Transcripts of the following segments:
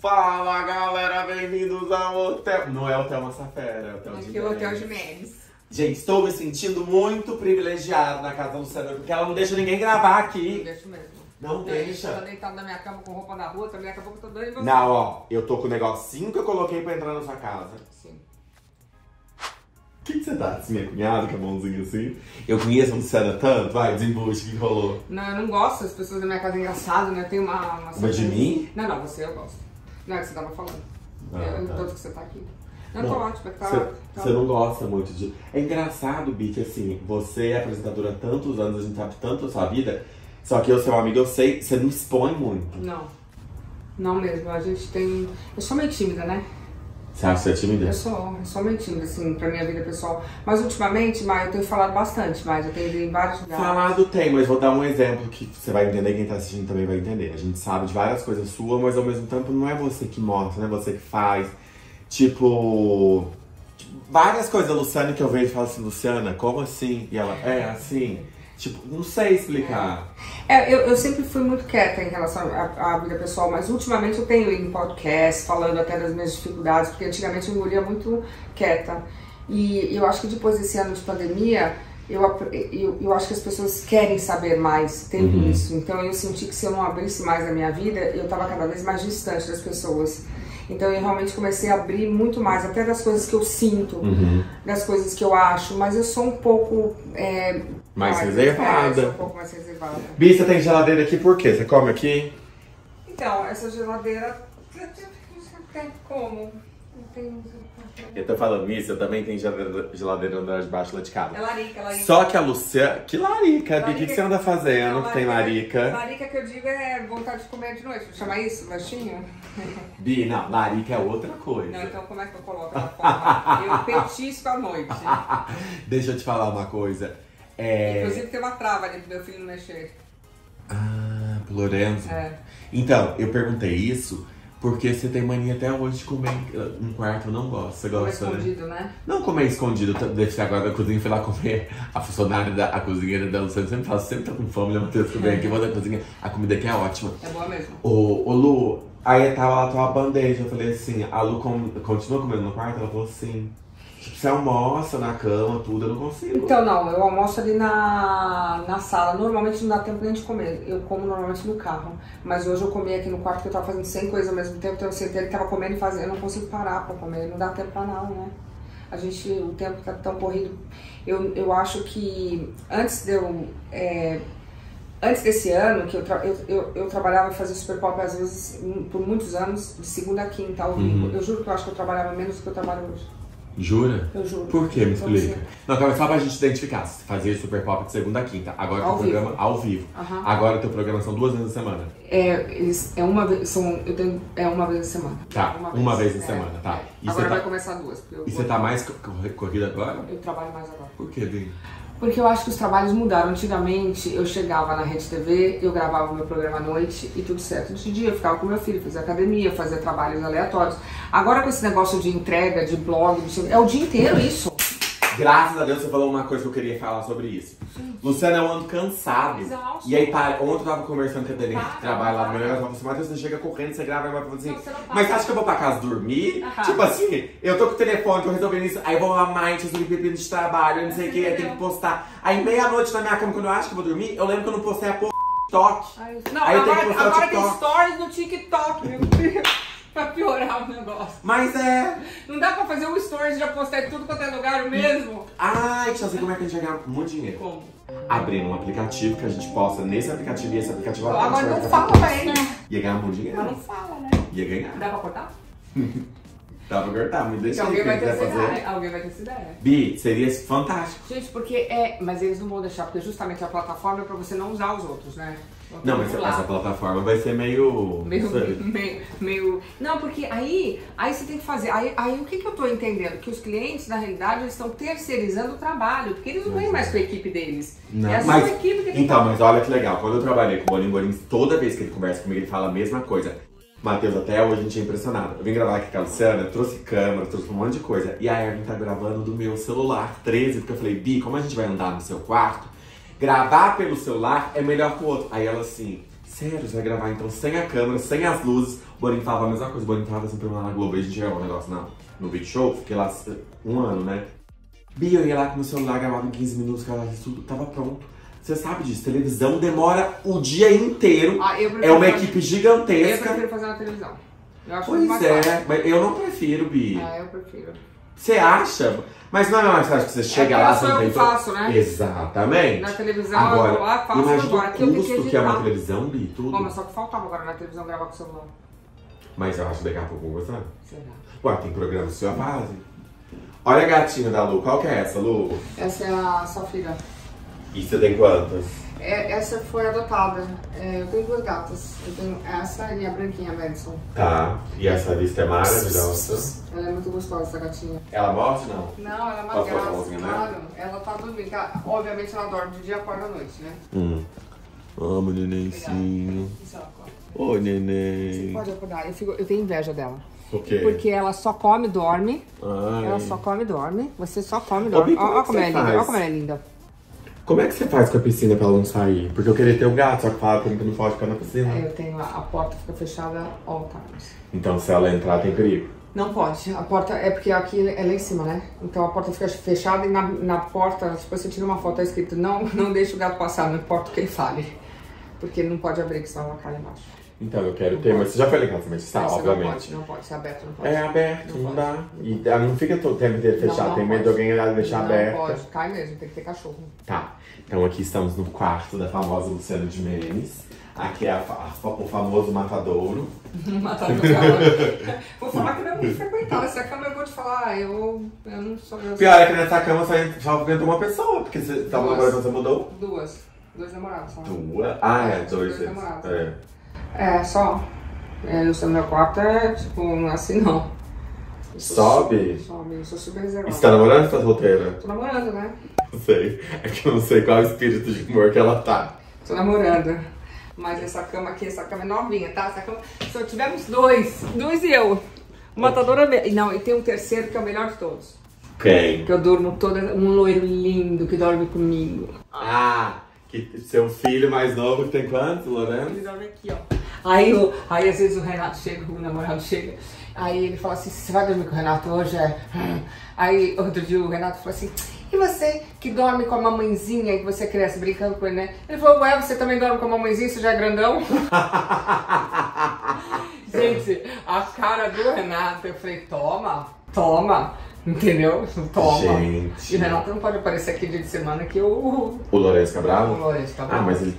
Fala galera, bem-vindos ao hotel. Não é Hotel Massafera, é Hotel Aqui de é o Hotel de Menes. Gente, estou me sentindo muito privilegiado na casa da Luciana, porque ela não deixa ninguém gravar Não aqui. deixa mesmo. Não Tá deixa. deitado na minha cama com roupa na rua, também acabou que eu tô doida em você. Não, ó, eu tô com o negocinho que eu coloquei pra entrar na sua casa. Sim. O que, que você tá? Assim, minha cunhada, com a mãozinha assim? Eu conheço a Luciana tanto, vai, desembuche, o que rolou? Não, eu não gosto, as pessoas da minha casa é engraçado, né? Tem uma... uma Mas de mim? Não, não, você eu gosto. Não é o que você tava falando. Ah, é, tá. Todos que você tá aqui. Não, Não, tô ótimo, é que tá... Você tá- você não gosta muito de. É engraçado, Bi, que assim, você é apresentadora há tantos anos, a gente sabe tanto da sua vida, só que eu, seu amigo, eu sei, você não expõe muito. Não. Não mesmo, a gente tem... Eu sou meio tímida, né? Você acha que você é tímida? Eu sou, eu sou meio tímida, assim, pra minha vida pessoal. Mas ultimamente, Maia, eu tenho falado bastante, mas eu tenho ido em vários lugares. Falado tem, mas vou dar um exemplo que você vai entender, quem tá assistindo também vai entender. A gente sabe de várias coisas suas, mas ao mesmo tempo não é você que mostra, não é você que faz. Tipo. Várias coisas da Luciana que eu vejo e falo assim, Luciana, como assim? E ela, é assim. Tipo, não sei explicar. É, eu, eu sempre fui muito quieta em relação à, à vida pessoal, mas ultimamente eu tenho ido em podcast falando até das minhas dificuldades, porque antigamente eu engolia muito quieta. E eu acho que depois desse ano de pandemia, eu, eu, eu acho que as pessoas querem saber mais, tem Uhum. isso. Então eu senti que se eu não abrisse mais a minha vida, eu estava cada vez mais distante das pessoas. Então eu realmente comecei a abrir muito mais, até das coisas que eu sinto, Uhum. das coisas que eu acho, mas eu sou um pouco. é, Mais é, reservada. sou um pouco mais reservada. Bi, você tem geladeira aqui por quê? Você come aqui? Então, essa geladeira tem como? Não tem. Eu tô falando isso, eu também tenho geladeira, geladeira no andar de baixo lá de casa. É larica, larica. Só que a Luciana. Que larica, Bi? O que, que Larica- você anda fazendo? Não, que tem larica? Larica que eu digo é vontade de comer de noite. Chama isso, baixinho? Bi, não, larica é outra coisa. Não, então como é que eu coloco ela fora? Eu petisco à noite. Deixa eu te falar uma coisa. É. Inclusive tem uma trava ali pro meu filho não mexer. Ah, pro Lorenzo. É. Então, eu perguntei isso porque você tem mania até hoje de comer um quarto, não. Você Como gosta, né? escondido, né? Não comer escondido, tá- deixa agora da cozinha, fui lá comer. A funcionária da a cozinheira da Luciana sempre fala, sempre tá com fome, né, Matheus? Que venho aqui, vou da cozinha. A comida aqui é ótima. É boa mesmo. Ô, ô Lu, aí tava lá tua bandeja. Eu falei assim, a Lu com- continua comendo no quarto? Ela falou assim. Tipo, você almoça na cama, tudo, eu não consigo. Então não, eu almoço ali na, na sala. Normalmente não dá tempo nem de comer. Eu como normalmente no carro. Mas hoje eu comi aqui no quarto porque eu tava fazendo 100 coisas ao mesmo tempo. Então eu sentei, ele tava comendo e fazendo. Eu não consigo parar pra comer. Não dá tempo pra nada, né? A gente, o tempo tá tão corrido. Eu, eu acho que antes de eu. é, antes desse ano, que eu, eu, eu, eu trabalhava e fazia super pop às vezes por muitos anos, de segunda a quinta ao vivo. Uhum. Eu juro que eu acho que eu trabalhava menos do que eu trabalho hoje. Jura? Eu juro. Por quê? Me explica. Não, calma, só pra gente identificar. Você fazia Super Pop de segunda a quinta. Agora vivo. programa ao vivo. Aham. Agora teu programa são duas vezes na semana. É, é uma vez, são, eu tenho, é uma vez na semana. Tá, uma vez na semana, tá. é. E agora você vai tá- começar duas. E você tá mais corrida agora? Eu trabalho mais agora. Por quê, Bim? Porque eu acho que os trabalhos mudaram. Antigamente eu chegava na Rede TV, eu gravava o meu programa à noite e tudo certo. De dia eu ficava com meu filho, fazia academia, fazia trabalhos aleatórios. Agora com esse negócio de entrega, de blog, é o dia inteiro isso. Graças a Deus você falou uma coisa que eu queria falar sobre isso. Luciana é um ano cansado. Exausto. E aí, para, ontem eu tava conversando com a Dani, que trabalha lá no meu negócio, ela falou assim, Matheus, você chega correndo, você grava e vai falar assim, mas você acha que eu vou pra casa dormir? Tipo assim, eu tô com o telefone, tô resolvendo isso, aí eu vou lá mais, resolvi pepino de trabalho, não sei o que, aí tem que postar. Aí meia-noite na minha cama, quando eu acho que eu vou dormir, eu lembro que eu não postei a porra TikTok. Não, Aí eu tenho que agora, agora tem stories no TikTok, meu Deus. Pra piorar o negócio. Mas é... Não dá pra fazer um stories e já postar em tudo quanto é lugar mesmo? Ai, eu ver como é que a gente vai ganhar muito dinheiro. Como? Abrindo um aplicativo que a gente posta nesse aplicativo e esse aplicativo lá Agora não fala, velho. Ia ganhar muito dinheiro. Mas não fala, né? Ia ganhar. Dá pra cortar? Dá pra cortar, me deixa alguém vai ter fazer. ideia. Alguém vai ter essa ideia. Bi, seria fantástico. Gente, porque é. Mas eles não vão deixar, porque justamente a plataforma é pra você não usar os outros, né? Não, mas essa plataforma vai ser meio. Meio, meio, meio. Não, porque aí, aí você tem que fazer. Aí, aí o que, que eu tô entendendo? Que os clientes, na realidade, eles estão terceirizando o trabalho, porque eles não vêm mais com a equipe deles. Não, é a mas- sua equipe que tem Então, mas olha que legal. Quando eu trabalhei com o Bolinho toda vez que ele conversa comigo, ele fala a mesma coisa. Matheus, até hoje a gente é impressionado. Eu vim gravar aqui com a Luciana, trouxe câmera, trouxe um monte de coisa. E a Erwin tá gravando do meu celular 13, porque eu falei, Bi, como a gente vai andar no seu quarto, gravar pelo celular é melhor que o outro. Aí ela assim, Sério, você vai gravar então sem a câmera, sem as luzes. O Boninho falava a mesma coisa. O Boninho falava sempre lá na Globo. A gente gravava um negócio na, no Big Show. Fiquei lá um ano, né? Bia, eu ia lá com o celular, gravava em 15 minutos, gravava tudo, tava pronto. Você sabe disso, televisão demora o dia inteiro. Ah, eu é uma fazer- equipe Eu gigantesca. prefiro fazer na televisão. Eu acho Pois é, mas eu não prefiro, Bia. Ah, eu prefiro. Você acha? Mas não é mais fácil que você chega que lá, eu você não eu tem faço, né? Exatamente. Na televisão eu vou lá, Agora, faço imagina agora. Eu o tenho que custo que é uma televisão, Bi, tudo. Bom, mas só que faltava agora na televisão gravar com o celular. Mas eu acho que daqui a pouco eu vou gostar. Será? Ué, tem programa seu fase. Olha a gatinha da Lu, qual que é essa, Lu? Essa é a Safira. E você tem quantas? É, essa foi adotada. É, eu tenho duas gatas. Eu tenho essa e a branquinha, a Madison. Tá. E essa lista é maravilhosa. Ela é muito gostosa, essa gatinha. Ela morre, não? Não, ela é uma tá graça, famosinha, né? claro. Ela tá dormindo. Obviamente ela dorme de dia acorda à noite, né? Hum. Amo, nenenzinho. Isso ela acorda. Ô, neném. Pode acordar. Eu, fico- eu tenho inveja dela. O quê? Porque ela só come e dorme. Ai. Ela só come e dorme. Você só come e dorme. Olha é como ela é você? Olha como ela é linda. Como é que você faz com a piscina pra ela não sair? Porque eu queria ter um gato, só que fala como que não pode ficar na piscina. É, eu tenho a, a porta fica fechada all times. Então se ela entrar tem perigo. Não pode. A porta é porque aqui é lá em cima, né? Então a porta fica fechada e na, na porta, depois você tira uma foto, tá escrito não, não deixa o gato passar, não importa o que ele fale. Porque não pode abrir, que senão ela cai embaixo. Então eu quero ter, mas você já foi legal também, você tá, Mas você obviamente. Não pode, não pode, se é aberto não pode. É aberto, não, Não dá. E ela não fica todo o tempo inteiro Não, fechado, não tem medo de pode. alguém olhar e deixar não aberta. pode, cai mesmo, tem que ter cachorro. Tá, então aqui estamos no quarto da famosa Luciana de Menes. Aqui é a a- o famoso matadouro. Cama. Vou falar que não é muito frequentada. Essa cama eu vou te falar, eu, eu não sou. Eu Pior é que nessa cama só, en- só aguenta uma pessoa, porque você tava Duas. namorando, você mudou? Duas. Dois namorados. Duas. Ah, é, dois. Dois vezes. namorados. É. É, só. É, o meu quarto é tipo, não é assim não. Sobe? Sobe, eu sou super reservada. você tá namorando ou tá solteira? Tô namorando, né? Não sei. É que eu não sei qual espírito de humor que ela tá. Tô namorando. Mas essa cama aqui, essa cama é novinha, tá? Essa cama. Se eu tivermos dois, dois e eu. O matador é. Não, e tem um terceiro que é o melhor de todos. Quem? Que eu durmo toda. Um loiro lindo que dorme comigo. Ah, que seu filho mais novo que tem quantos, Lourenço? Ele dorme aqui, ó. Aí, o, aí às vezes o Renato chega, o namorado chega, aí ele fala assim, você vai dormir com o Renato hoje? É. Aí outro dia o Renato falou assim, e você que dorme com a mamãezinha que você é criança, brincando com ele, né? Ele falou, ué, você também dorme com a mamãezinha, você já é grandão? Gente, a cara do Renato, eu falei, toma, toma, entendeu? Toma. Gente. E o Renato não pode aparecer aqui dia de semana que o, O Lourenço o Cabral? Lourenço tá Ah, bom. mas ele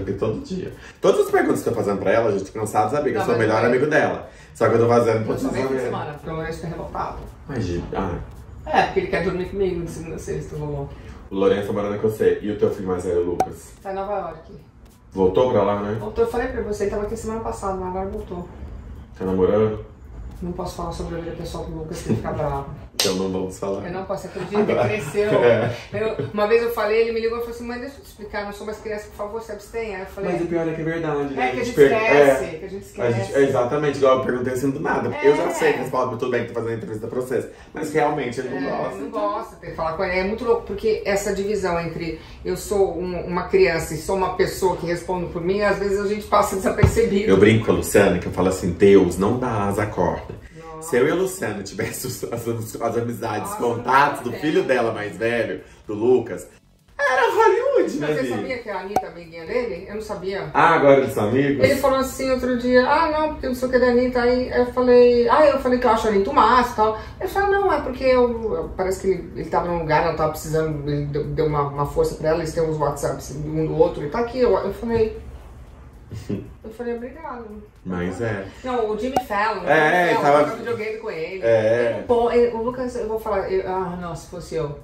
aqui todo dia. Todas as perguntas que eu tô fazendo pra ela, a gente cansado de saber que eu Não, sou o melhor amigo dela. Só que eu tô fazendo pra Eu só você venho fim de semana, porque o Lourenço tá revoltado. Mas, ah, É, porque ele quer dormir comigo de segunda a sexta, vou. o Lourenço tá morando com você. E o teu filho mais velho, o Lucas? Tá em Nova York. Voltou pra lá, né? Voltou, eu falei pra você, ele tava aqui semana passada, mas agora voltou. Tá namorando? Não posso falar sobre a vida pessoal do Lucas, que ele fica bravo. Então não vamos falar. Eu não posso acreditar que ele cresceu. É. Eu- uma vez eu falei, ele me ligou e falou assim, mãe, deixa eu te explicar, não sou mais criança, por favor, se abstenha. Eu falei, Mas o pior é que é verdade, né? é que a gente per- esquece, é. que a gente A esquece. gente, é exatamente, igual eu perguntei assim do nada. porque Eu já É. sei que responde tudo bem que tô fazendo entrevista pra vocês. Mas realmente ele não É, gosta. não gosta, tem que falar com ele. É muito louco, porque essa divisão entre eu sou um- uma criança e sou uma pessoa que responde por mim, às vezes a gente passa desapercebido. Eu brinco com a Luciana que eu falo assim: Deus não dá asa à corda. Se eu e a Luciana tivessem os- as, as amizades, Nossa, contatos do filho dela mais velho, do Lucas, era Hollywood, né, Mas você Bi? sabia que a Anitta é amiguinha dele? Eu não sabia. Ah, agora eles são amigos? Ele falou assim outro dia, ah não, porque não sei o que da Anitta, aí eu falei, ah, eu falei que eu acho a Anitta o máximo e tal. Ele falou, não, é porque eu, parece que ele, ele tava num lugar, ela tava precisando, ele deu, deu uma, uma força pra ela, eles têm uns WhatsApps um do outro, e tá aqui, eu, eu falei. Eu falei, obrigado. Mas é. Não, o Jimmy Fallon. É, o Jimmy Fallon, tava- eu videogame com ele. É. Ele, ele- o Lucas, eu vou falar, eu- ah, não, se fosse eu.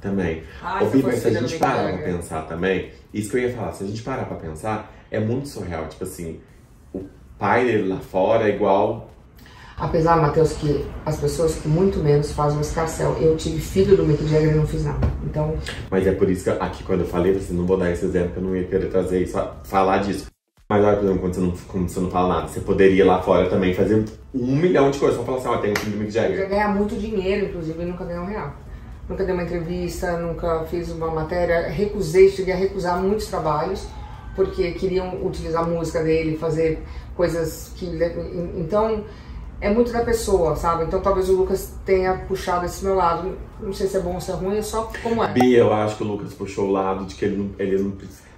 Também. Ai, Ô, se a gente parar pra pensar também, isso que eu ia falar, se a gente parar pra pensar, é muito surreal. Tipo assim, o pai dele lá fora é igual. Apesar, Matheus, que as pessoas com muito menos fazem um escarcel. Eu tive filho do Mick Jagger e não fiz nada. Então, Mas é por isso que aqui quando eu falei, assim, não vou dar esse exemplo, que eu não ia querer trazer isso, falar disso. Mas olha, por exemplo, quando você não, quando você não fala nada, você poderia lá fora também fazer um milhão de coisas. Só falar assim, ó, tem um filho do Mick eu Jagger. ganhar muito dinheiro, inclusive, e nunca ganhei um real. Nunca dei uma entrevista, nunca fiz uma matéria, recusei, cheguei a recusar muitos trabalhos, porque queriam utilizar a música dele, fazer coisas que. Então, é muito da pessoa, sabe? Então talvez o Lucas tenha puxado esse meu lado. Não sei se é bom ou se é ruim, é só como é. Bia, eu acho que o Lucas puxou o lado de que ele, não, ele, não,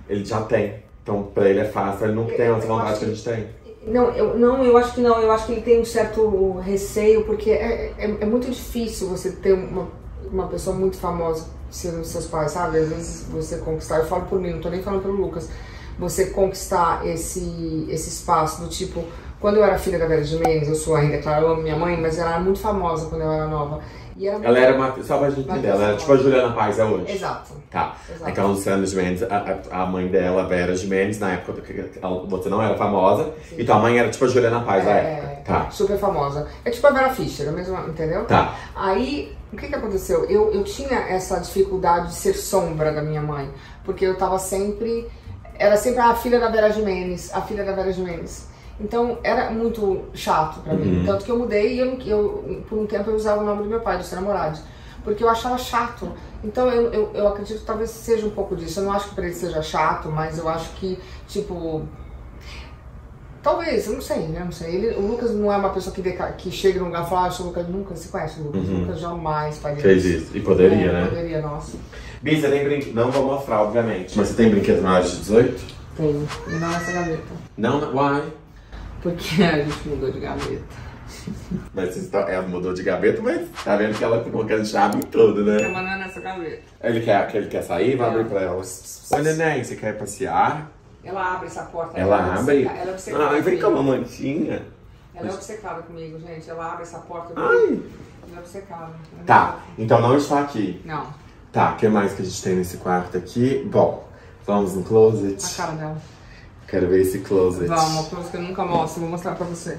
ele já tem. Então pra ele é fácil, ele não tem essa vontade que a gente tem. Não eu, não, eu acho que não. Eu acho que ele tem um certo receio, porque é, é, é muito difícil você ter uma, uma pessoa muito famosa sendo seus pais, sabe? Às vezes você conquistar, eu falo por mim, não tô nem falando pelo Lucas, você conquistar esse, esse espaço do tipo quando eu era filha da Vera de Mendes, eu sou ainda, claro, eu amo minha mãe, mas ela era muito famosa quando eu era nova. E era ela era uma. Só pra gente entender, ela era tipo a Juliana Paz é hoje. Exato. Tá. Exato. Aquela Luciana de Mendes, a, a, mãe dela, Vera de Mendes, na época você não era famosa, Sim. e tua mãe era tipo a Juliana Paz é, época. Tá. Super famosa. É tipo a Vera Fischer, a mesma, entendeu? Tá. Aí, o que que aconteceu? Eu, eu tinha essa dificuldade de ser sombra da minha mãe, porque eu tava sempre. Era sempre a filha da Vera de Mendes, a filha da Vera de Mendes. Então era muito chato para mim. Uhum. Tanto que eu mudei e eu, eu, por um tempo eu usava o nome do meu pai, do seu namorado. Porque eu achava chato. Então eu, eu, eu acredito que talvez seja um pouco disso. Eu não acho que pra ele seja chato, mas eu acho que, tipo. Talvez, eu não sei, né? Não sei. Ele, o Lucas não é uma pessoa que, deca, que chega num lugar e fala, ah, o Lucas nunca se conhece o Lucas. Uhum. Lucas jamais faria Fez isso. E poderia, é, né? Poderia, nossa. Bi, você tem brinquedo. Não vou mostrar, obviamente. Mas você tem brinquedo maiores de 18? Tenho. E não nessa gaveta. Não, why? Porque a gente mudou de gaveta. Mas tá, ela mudou de gaveta, mas tá vendo que ela ficou colocando chave em tudo, né? Não é nessa gaveta. Ele quer, ele quer sair? Vai é. abrir pra ela. Oi, neném, você quer passear? Ela abre essa porta. Ela, ela abre? Ela é obcecada Ai, vem com a mamantinha. Ela é obcecada comigo, gente. Ela abre essa porta. Ai. Ela é obcecada. Tá, então não está aqui. Não. Tá, o que mais que a gente tem nesse quarto aqui? Bom, vamos no closet. A cara dela. Quero ver esse closet. Vamos, uma coisa que eu nunca mostro, vou mostrar pra você.